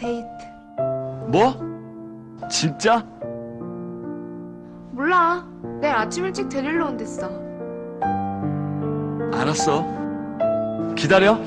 데이트. 뭐? 진짜? 몰라. 내일 아침 일찍 데리러 온댔어. 알았어. 기다려.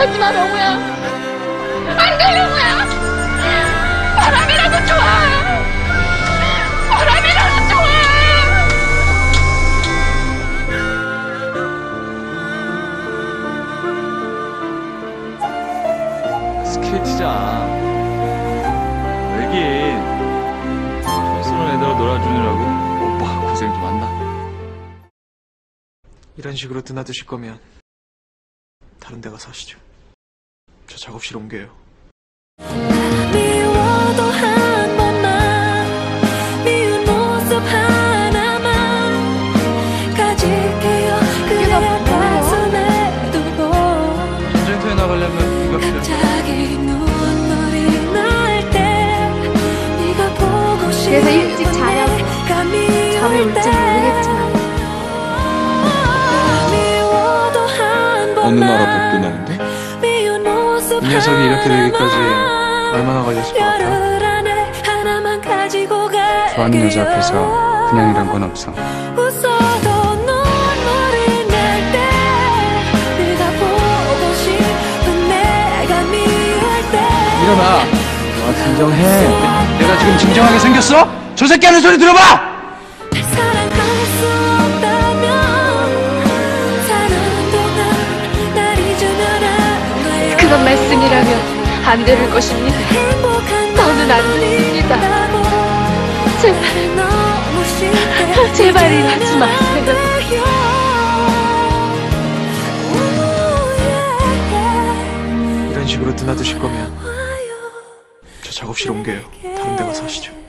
가지마, 명우야. 안 돼, 명우야. 바람이라도 좋아. 바람이라도 좋아. 스케이트장. 여긴 촌스러운 애들 놀아주느라고 오빠 고생 좀 한다. 이런 식으로 드나드실 거면 다른 데 가서 하시죠. 저 작업실 옮겨요. 그래서 일찍 미울 잠이 올지 때 모르겠지만. 미워도 한 번만 어느 나라 복도 나온대? 이 녀석이 이렇게 되기까지 얼마나 걸렸을 것 같아? 좋아하는 여자 앞에서 그냥이란 건 없어. 일어나! 와, 진정해. 내가 지금 진정하게 생겼어? 저 새끼 하는 소리 들어봐! 그런 말씀이라면 안 들을 것입니다. 저는 안. 있다고 제발, 너무 쉽게 제발 이러지 마세요. 이런 식으로 드나드실 거면. 저 작업실 옮겨요. 다른 데 가서 하시죠.